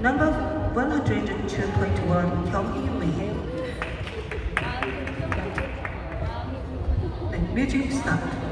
number 102.1 Kyung Lee. The music starts.